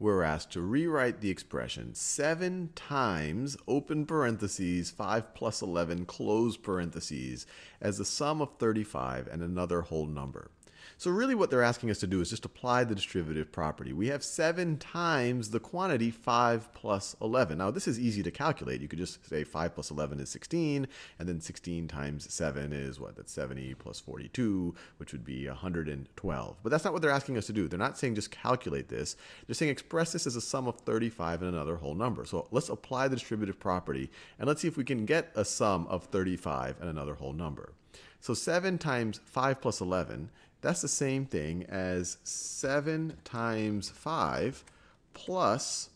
we're asked to rewrite the expression 7 times, open parentheses, 5 plus 11, close parentheses, as the sum of 35 and another whole number. So really what they're asking us to do is just apply the distributive property. We have 7 times the quantity 5 plus 11. Now this is easy to calculate. You could just say 5 plus 11 is 16, and then 16 times 7 is what? That's 70 plus 42, which would be 112. But that's not what they're asking us to do. They're not saying just calculate this. They're saying express this as a sum of 35 and another whole number. So let's apply the distributive property, and let's see if we can get a sum of 35 and another whole number. So 7 times 5 plus 11 that's the same thing as 7 times 5 plus,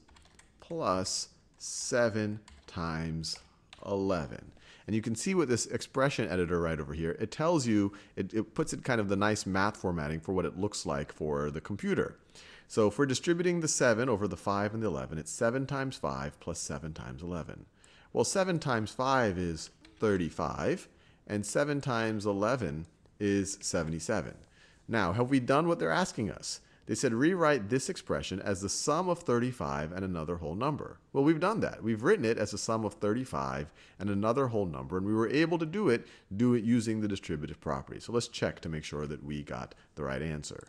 plus 7 times 11. And you can see with this expression editor right over here, it tells you, it, it puts it kind of the nice math formatting for what it looks like for the computer. So if we're distributing the 7 over the 5 and the 11, it's 7 times 5 plus 7 times 11. Well, 7 times 5 is 35, and 7 times 11 is 77. Now, have we done what they're asking us? They said rewrite this expression as the sum of 35 and another whole number. Well, we've done that. We've written it as a sum of 35 and another whole number, and we were able to do it, do it using the distributive property. So let's check to make sure that we got the right answer.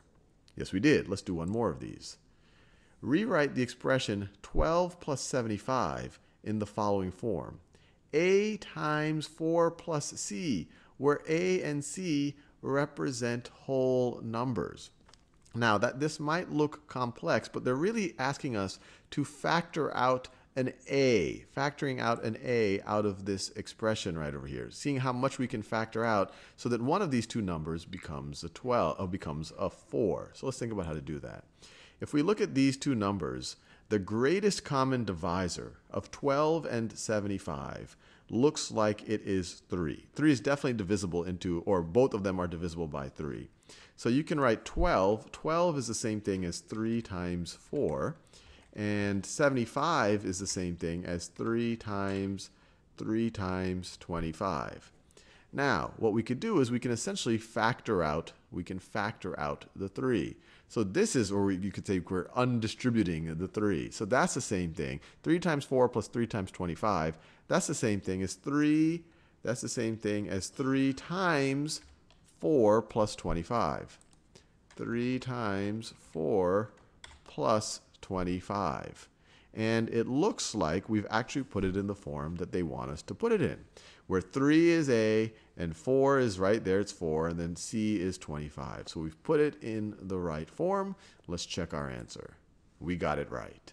Yes, we did. Let's do one more of these. Rewrite the expression 12 plus 75 in the following form. A times 4 plus C, where A and C represent whole numbers. Now, that this might look complex, but they're really asking us to factor out an a, factoring out an a out of this expression right over here, seeing how much we can factor out so that one of these two numbers becomes a 12, or uh, becomes a 4. So let's think about how to do that. If we look at these two numbers, the greatest common divisor of 12 and 75 looks like it is 3. 3 is definitely divisible into, or both of them are divisible by 3. So you can write 12. 12 is the same thing as 3 times 4. And 75 is the same thing as 3 times 3 times 25. Now, what we could do is we can essentially factor out, we can factor out the 3. So this is, or you could say we're undistributing the 3. So that's the same thing. 3 times 4 plus 3 times 25, that's the same thing as 3. That's the same thing as 3 times 4 plus 25. 3 times 4 plus 25. And it looks like we've actually put it in the form that they want us to put it in, where 3 is A and 4 is right there, it's 4, and then C is 25. So we've put it in the right form. Let's check our answer. We got it right.